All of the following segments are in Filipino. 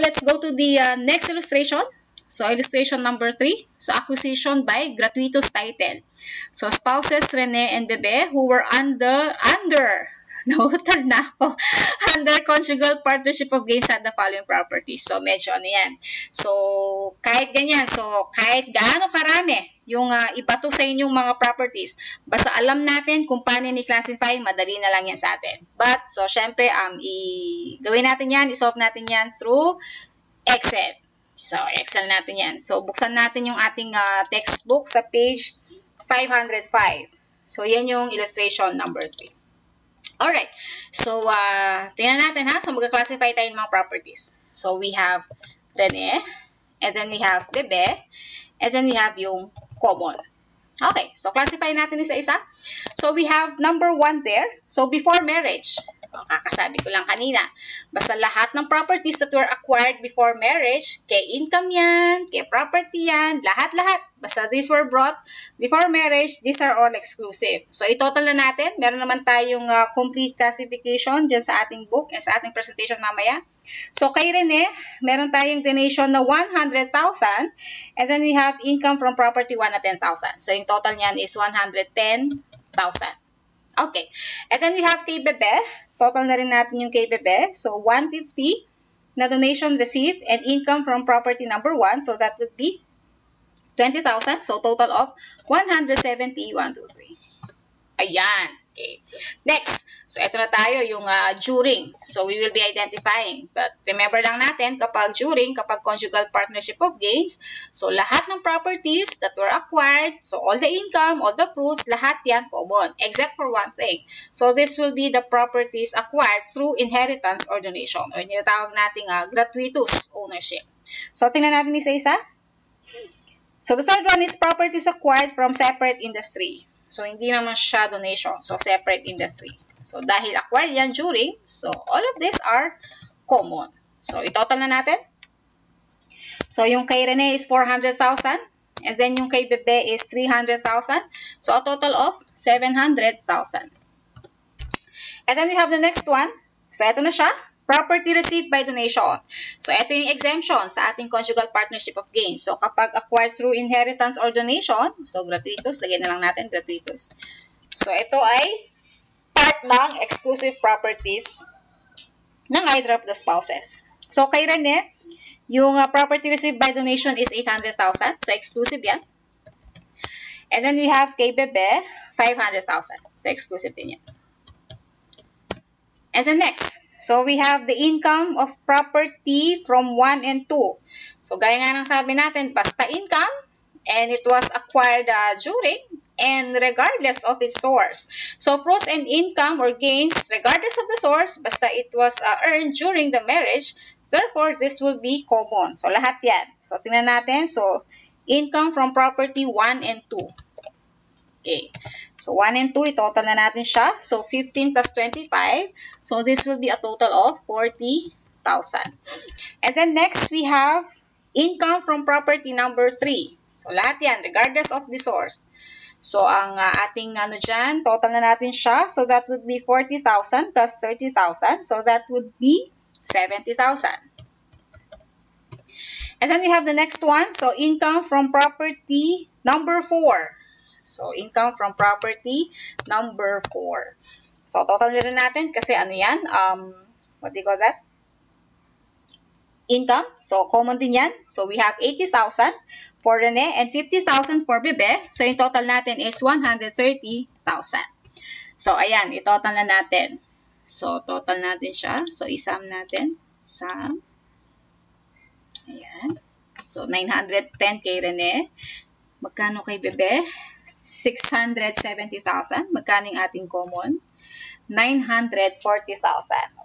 Let's go to the uh, next illustration. So illustration number 3. So acquisition by gratuitous title. So spouses Rene and Bebe who were under under nahutal na ako. Under conjugal partnership of gains at the following properties. So, medyo ano yan. So, kahit ganyan. So, kahit gaano karami yung uh, ibato sa inyong mga properties, basta alam natin kung paano ni-classify, madali na lang yan sa atin. But, so, syempre, um, i gawin natin yan, isolve natin yan through Excel. So, Excel natin yan. So, buksan natin yung ating uh, textbook sa page 505. So, yan yung illustration number 3. Alright. So, uh, tingnan natin ha. So, mag-classify tayo ng mga properties. So, we have Rene, and then we have Bebe, and then we have yung common. Okay. So, classify natin isa-isa. So, we have number one there. So, before marriage. O, kakasabi ko lang kanina. Basta lahat ng properties that were acquired before marriage, kay income yan, kay property yan, lahat-lahat. Basta these were brought before marriage, these are all exclusive. So, i-total na natin. Meron naman tayong uh, complete classification dyan sa ating book and sa ating presentation mamaya. So, kay Rene, meron tayong donation na 100,000 and then we have income from property 1 na 10,000. So, yung total niyan is 110,000. Okay. And then we have kay Bebe. Total na rin natin yung kay Bebe. So, 150 na donation received and income from property number 1. So, that would be 20,000. So, total of 170, 1, 2, 3. Ayan. Okay. Next, so ito na tayo yung uh, during. So we will be identifying. But remember lang natin kapag during, kapag conjugal partnership of gains, so lahat ng properties that were acquired, so all the income, all the fruits, lahat yan common, except for one thing. So this will be the properties acquired through inheritance or donation or tinatawag nating uh, gratuitous ownership. So tingnan natin isa-isa. So the third one is properties acquired from separate industry. So, hindi naman siya donation. So, separate industry. So, dahil acquired yan during, so, all of these are common. So, itotal na natin. So, yung kay Rene is 400,000. And then, yung kay Bebe is 300,000. So, a total of 700,000. And then, we have the next one. So, ito na siya. Property received by donation. So, ito yung exemption sa ating conjugal partnership of gains. So, kapag acquired through inheritance or donation, so gratuitous, lagyan na lang natin gratuitous. So, ito ay part ng exclusive properties ng either of the spouses. So, kay Rene, yung uh, property received by donation is 800,000. So, exclusive yan. And then we have kay Bebe, 500,000. So, exclusive din yan. And then next, so we have the income of property from 1 and 2. So gaya nga ng sabi natin, basta income, and it was acquired uh, during and regardless of its source. So fruits and income or gains, regardless of the source, basta it was uh, earned during the marriage, therefore this will be common. So lahat yan. So tingnan natin, so income from property 1 and 2. Okay. So, 1 and 2, total na natin siya. So, 15 plus 25. So, this will be a total of 40,000. And then next, we have income from property number 3. So, lahat yan, regardless of the source. So, ang uh, ating ano dyan, total na natin siya. So, that would be 40,000 plus 30,000. So, that would be 70,000. And then we have the next one. So, income from property number 4. So, income from property, number 4. So, total na rin natin kasi ano yan, um, what do you call that? Income. So, common din yan. So, we have 80,000 for Rene and 50,000 for Bebe. So, yung total natin is 130,000. So, ayan, i-total na natin. So, total natin siya. So, isam natin. Sum. Ayan. So, 910 kay Rene. Magkano kay Bebe? 670,000. Magkano yung ating common? 940,000.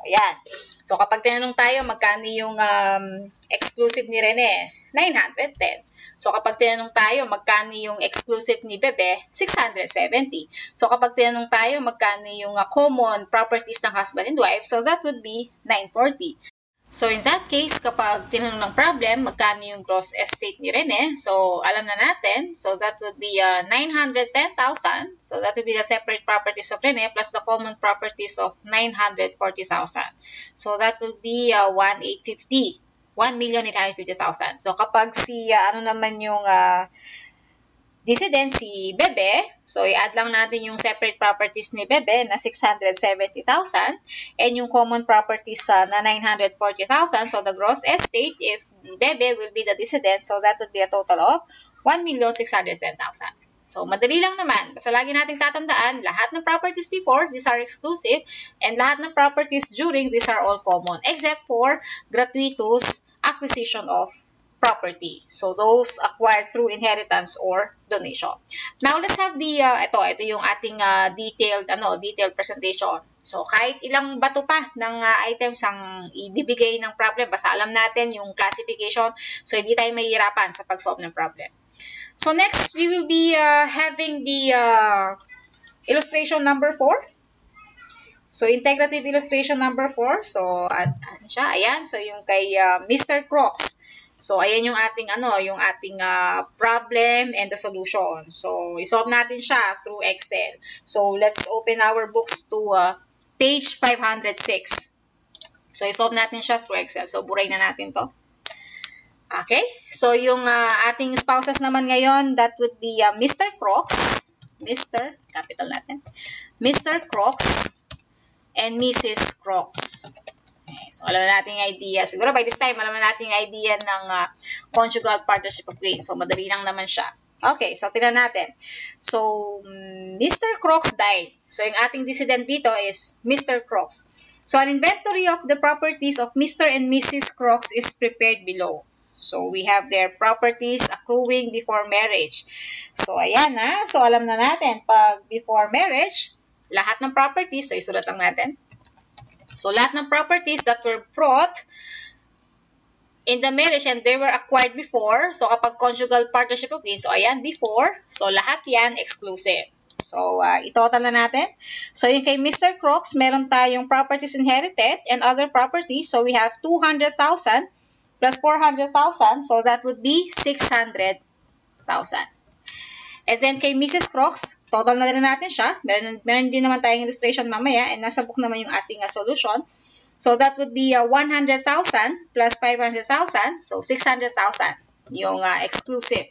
Ayan. So, kapag tinanong tayo, magkano yung um, exclusive ni Rene? 910. So, kapag tinanong tayo, magkano yung exclusive ni Bebe? 670. So, kapag tinanong tayo, magkano yung uh, common properties ng husband and wife? So, that would be 940. So, in that case, kapag tinanong ng problem, magkano yung gross estate ni Rene? So, alam na natin. So, that would be uh, 910,000. So, that would be the separate properties of Rene plus the common properties of 940,000. So, that would be uh, 1,850. 1,850,000. So, kapag si, uh, ano naman yung uh, dissident si Bebe, so i-add lang natin yung separate properties ni Bebe na 670,000 and yung common properties uh, na 940,000. So, the gross estate, if Bebe will be the dissident, so that would be a total of 1,610,000. So, madali lang naman. Basta lagi nating tatandaan, lahat ng properties before, these are exclusive, and lahat ng properties during, these are all common, except for gratuitous acquisition of property. So, those acquired through inheritance or donation. Now, let's have the, uh, ito, ito yung ating uh, detailed, ano, detailed presentation. So, kahit ilang bato pa ng uh, items ang ibibigay ng problem, basta alam natin yung classification, so hindi tayo mahihirapan sa pag-solve ng problem. So next, we will be uh, having the uh, illustration number 4. So integrative illustration number 4. So at asan siya? Ayan. So yung kay uh, Mr. Crocs. So ayan yung ating ano, yung ating uh, problem and the solution. So isolve natin siya through Excel. So let's open our books to uh, page 506. So isolve natin siya through Excel. So buray na natin 'to. Okay? So, yung uh, ating spouses naman ngayon, that would be uh, Mr. Crocs. Mr. Capital natin. Mr. Crocs and Mrs. Crocs. Okay, so, alam na natin yung idea. Siguro by this time, alam na natin yung idea ng uh, conjugal partnership of grain. So, madali lang naman siya. Okay, so tingnan natin. So, Mr. Crocs died. So, yung ating dissident dito is Mr. Crocs. So, an inventory of the properties of Mr. and Mrs. Crocs is prepared below. So, we have their properties accruing before marriage. So, ayan na. So, alam na natin, pag before marriage, lahat ng properties, so isulat lang natin. So, lahat ng properties that were brought in the marriage and they were acquired before, so kapag conjugal partnership of so ayan, before, so lahat yan exclusive. So, uh, itotal na natin. So, yung kay Mr. Crocs, meron tayong properties inherited and other properties. So, we have 200,000 plus 400,000. So, that would be 600,000. And then, kay Mrs. Crocs, total na rin natin siya. Meron, meron din naman tayong illustration mamaya and nasa book naman yung ating uh, solution. So, that would be uh, 100,000 plus 500,000. So, 600,000 yung uh, exclusive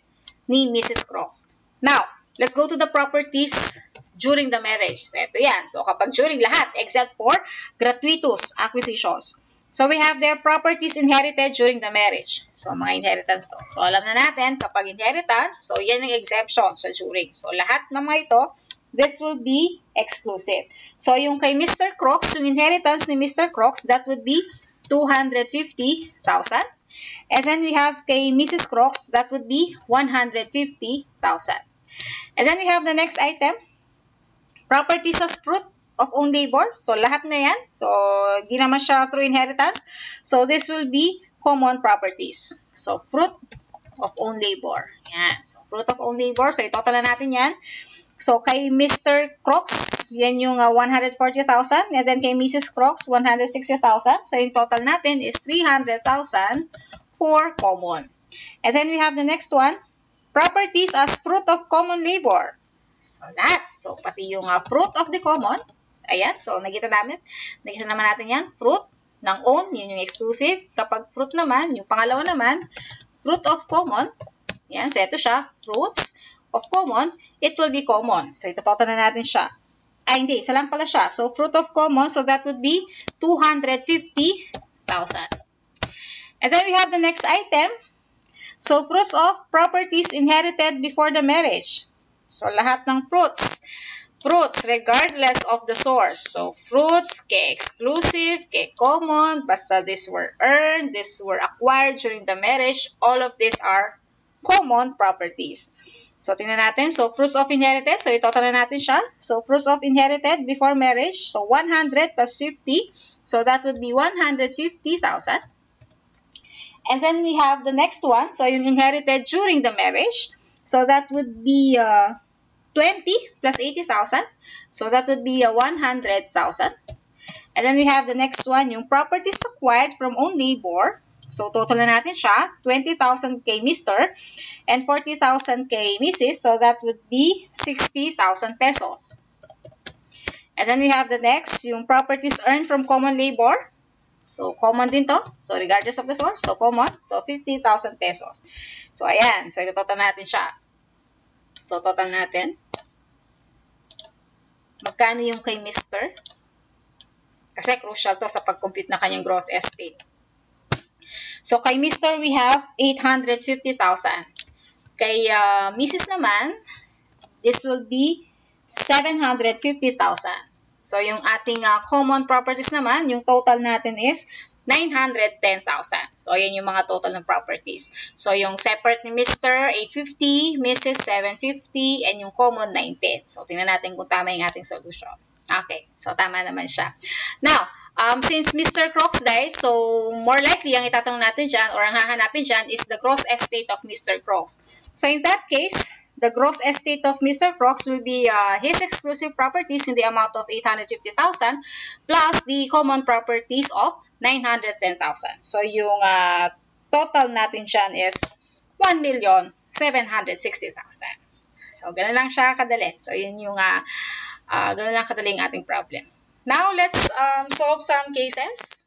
ni Mrs. Crocs. Now, let's go to the properties during the marriage. So, ito yan. So, kapag during lahat, except for gratuitous acquisitions. So, we have their properties inherited during the marriage. So, mga inheritance to. So, alam na natin, kapag inheritance, so yan yung exemption sa during. So, lahat ng mga ito, this will be exclusive. So, yung kay Mr. Crocs, yung inheritance ni Mr. Crocs, that would be 250,000. And then we have kay Mrs. Crocs, that would be 150,000. And then we have the next item, properties as fruit of own labor. So, lahat na yan. So, di naman siya through inheritance. So, this will be common properties. So, fruit of own labor. Yan. So, fruit of own labor. So, itotal na natin yan. So, kay Mr. Crocs, yan yung uh, 140,000. And then kay Mrs. Crocs, 160,000. So, yung total natin is 300,000 for common. And then we have the next one, properties as fruit of common labor. So, that. So, pati yung uh, fruit of the common, Ayan, so nakita namin. Nakita naman natin yan. Fruit ng own, yun yung exclusive. Kapag fruit naman, yung pangalawa naman, fruit of common. Yan, so ito siya, fruits of common, it will be common. So ito total na natin siya. Ay, hindi, isa lang pala siya. So fruit of common, so that would be 250,000. And then we have the next item. So fruits of properties inherited before the marriage. So lahat ng fruits fruits regardless of the source. So, fruits, kay exclusive, kay common, basta these were earned, these were acquired during the marriage, all of these are common properties. So, tingnan natin. So, fruits of inherited. So, itotal na natin siya. So, fruits of inherited before marriage. So, 100 plus 50. So, that would be 150,000. And then we have the next one. So, yung inherited during the marriage. So, that would be uh, 20 plus 80,000. So that would be a 100,000. And then we have the next one, yung properties acquired from own labor. So total na natin siya, 20,000 kay Mr. and 40,000 kay Mrs. So that would be 60,000 pesos. And then we have the next, yung properties earned from common labor. So, common din to. So, regardless of the source. So, common. So, 50,000 pesos. So, ayan. So, ito total natin siya. So, total natin. Magkano yung kay Mr.? Kasi crucial to sa pag-compute na kanyang gross estate. So, kay Mr. we have 850,000. Kay uh, Mrs. naman, this will be 750,000. So, yung ating uh, common properties naman, yung total natin is 910,000. So, ayan yung mga total ng properties. So, yung separate ni Mr. 850, Mrs. 750, and yung common 910. So, tingnan natin kung tama yung ating solution. Okay, so tama naman siya. Now, um, since Mr. Crocs died, so more likely ang itatanong natin dyan or ang hahanapin dyan is the gross estate of Mr. Crocs. So, in that case, the gross estate of Mr. Crocs will be uh, his exclusive properties in the amount of 850,000 plus the common properties of 910,000. So, yung uh, total natin dyan is 1,760,000. So, ganun lang siya kadali. So, yun yung, uh, uh, ganun lang kadali yung ating problem. Now, let's um, solve some cases.